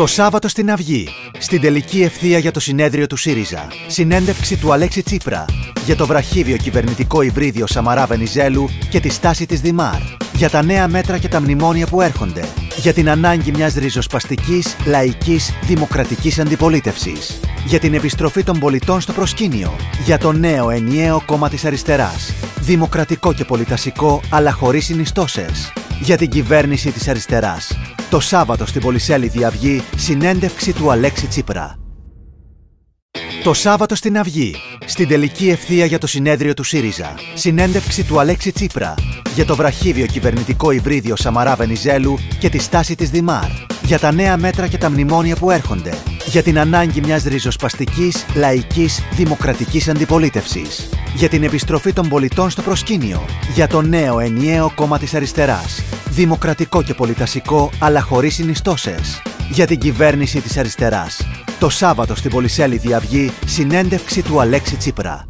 Το Σάββατο στην Αυγή, στην τελική ευθεία για το συνέδριο του ΣΥΡΙΖΑ, συνέντευξη του Αλέξη Τσίπρα για το βραχύβιο κυβερνητικό υβρίδιο Σαμαρά Βενιζέλου και τη στάση της Δημάρ, για τα νέα μέτρα και τα μνημόνια που έρχονται, για την ανάγκη μιας ριζοσπαστικής, λαϊκής, δημοκρατικής αντιπολίτευσης, για την επιστροφή των πολιτών στο προσκήνιο, για το νέο ενιαίο κόμμα της αριστεράς, δημοκρατικό και πολιτασικό αλλά χωρίς συνιστώσεις, για την κυβέρνηση της αριστεράς. Το Σάββατο στην Πολυσέλιδη Αυγή, συνέντευξη του Αλέξη Τσίπρα. Το Σάββατο στην Αυγή, στην τελική ευθεία για το συνέδριο του ΣΥΡΙΖΑ, συνέντευξη του Αλέξη Τσίπρα για το βραχύβιο κυβερνητικό υβρίδιο Σαμαρά Βενιζέλου και τη στάση της Δημάρ, για τα νέα μέτρα και τα μνημόνια που έρχονται, για την ανάγκη μιας ριζοσπαστικής, λαϊκής, δημοκρατικής αντιπολίτευσης, για την επιστροφή των πολιτών στο προσκήνιο, για το νέο ενιαίο κόμμα της αριστεράς, δημοκρατικό και πολιτασικό αλλά χωρίς συνιστώσεις, για την κυβέρνηση της αριστεράς. Το Σάββατο στην Πολυσέλιδη Αυγή, συνέντευξη του Αλέξη Τσίπρα.